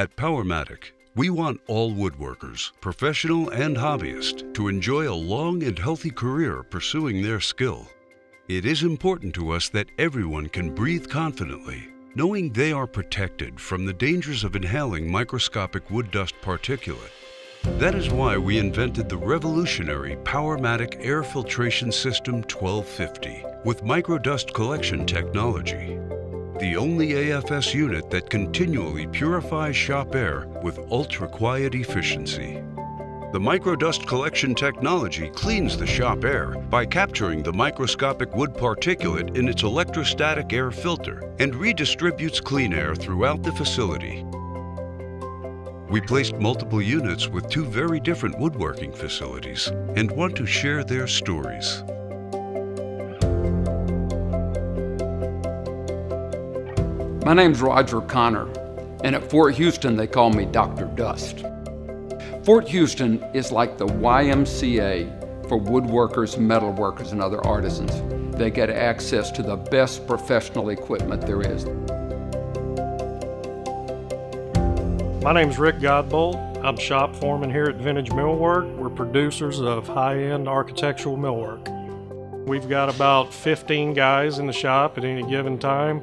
At Powermatic, we want all woodworkers, professional and hobbyist, to enjoy a long and healthy career pursuing their skill. It is important to us that everyone can breathe confidently, knowing they are protected from the dangers of inhaling microscopic wood dust particulate. That is why we invented the revolutionary Powermatic Air Filtration System 1250 with microdust collection technology the only AFS unit that continually purifies shop air with ultra-quiet efficiency. The microdust collection technology cleans the shop air by capturing the microscopic wood particulate in its electrostatic air filter and redistributes clean air throughout the facility. We placed multiple units with two very different woodworking facilities and want to share their stories. My name's Roger Connor, and at Fort Houston they call me Dr. Dust. Fort Houston is like the YMCA for woodworkers, metalworkers, and other artisans. They get access to the best professional equipment there is. My name's Rick Godbolt. I'm shop foreman here at Vintage Millwork. We're producers of high-end architectural millwork. We've got about 15 guys in the shop at any given time.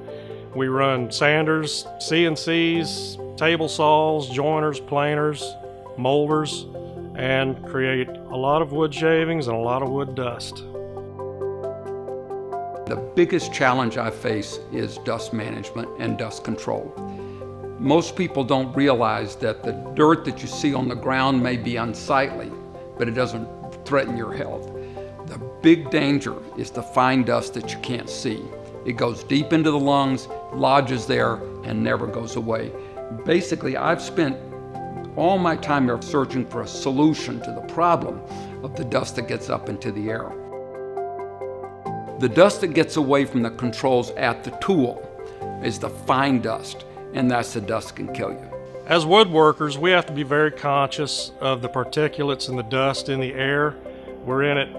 We run sanders, CNCs, table saws, joiners, planers, molders, and create a lot of wood shavings and a lot of wood dust. The biggest challenge I face is dust management and dust control. Most people don't realize that the dirt that you see on the ground may be unsightly, but it doesn't threaten your health. The big danger is the fine dust that you can't see. It goes deep into the lungs, lodges there, and never goes away. Basically, I've spent all my time here searching for a solution to the problem of the dust that gets up into the air. The dust that gets away from the controls at the tool is the fine dust, and that's the dust can kill you. As woodworkers, we have to be very conscious of the particulates and the dust in the air. We're in it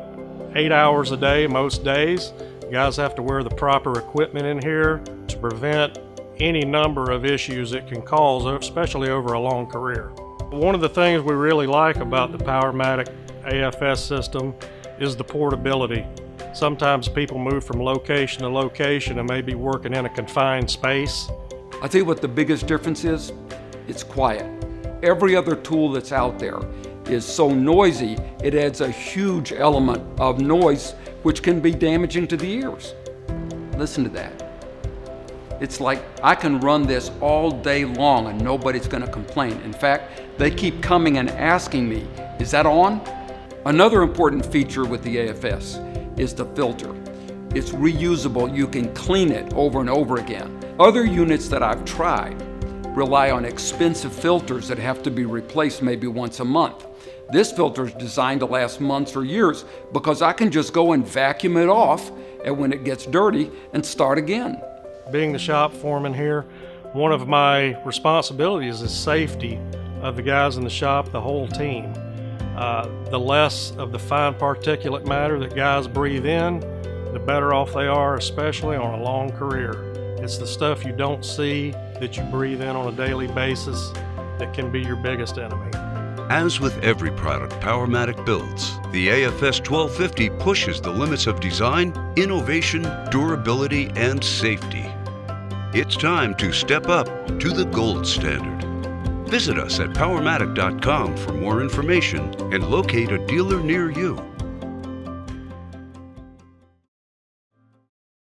eight hours a day most days. Guys have to wear the proper equipment in here to prevent any number of issues it can cause, especially over a long career. One of the things we really like about the Powermatic AFS system is the portability. Sometimes people move from location to location and may be working in a confined space. I you what the biggest difference is, it's quiet. Every other tool that's out there is so noisy, it adds a huge element of noise which can be damaging to the ears. Listen to that. It's like I can run this all day long and nobody's going to complain. In fact, they keep coming and asking me, is that on? Another important feature with the AFS is the filter. It's reusable, you can clean it over and over again. Other units that I've tried rely on expensive filters that have to be replaced maybe once a month. This filter is designed to last months or years because I can just go and vacuum it off and when it gets dirty and start again. Being the shop foreman here, one of my responsibilities is safety of the guys in the shop, the whole team. Uh, the less of the fine particulate matter that guys breathe in, the better off they are, especially on a long career. It's the stuff you don't see that you breathe in on a daily basis that can be your biggest enemy. As with every product Powermatic builds, the AFS 1250 pushes the limits of design, innovation, durability, and safety. It's time to step up to the gold standard. Visit us at Powermatic.com for more information and locate a dealer near you.